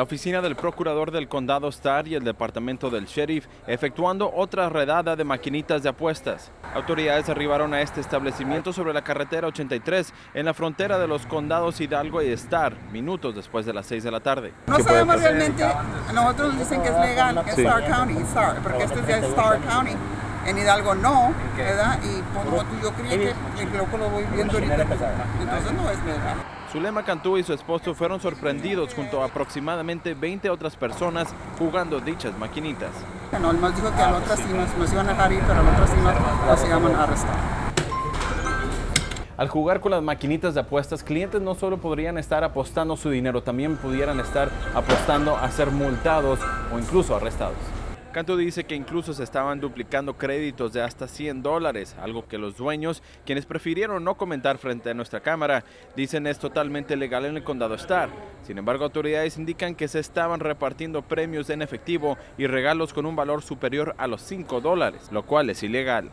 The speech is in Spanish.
La oficina del procurador del condado Starr y el departamento del sheriff efectuando otra redada de maquinitas de apuestas. Autoridades arribaron a este establecimiento sobre la carretera 83 en la frontera de los condados Hidalgo y Starr, minutos después de las 6 de la tarde. No sabemos realmente, nosotros dicen que es legal, que es Starr County, Starr, porque este es de Starr County. En Hidalgo no, ¿verdad? Y por yo creía que, creo que lo voy viendo ahorita, entonces no es legal. Zulema Cantú y su esposo fueron sorprendidos junto a aproximadamente 20 otras personas jugando dichas maquinitas. No, él nos dijo que a la otra sí nos, nos iban a dejar ir, pero a la otra sí nos, nos iban a arrestar. Al jugar con las maquinitas de apuestas, clientes no solo podrían estar apostando su dinero, también pudieran estar apostando a ser multados o incluso arrestados. Canto dice que incluso se estaban duplicando créditos de hasta 100 dólares, algo que los dueños, quienes prefirieron no comentar frente a nuestra cámara, dicen es totalmente legal en el condado Star. Sin embargo, autoridades indican que se estaban repartiendo premios en efectivo y regalos con un valor superior a los 5 dólares, lo cual es ilegal.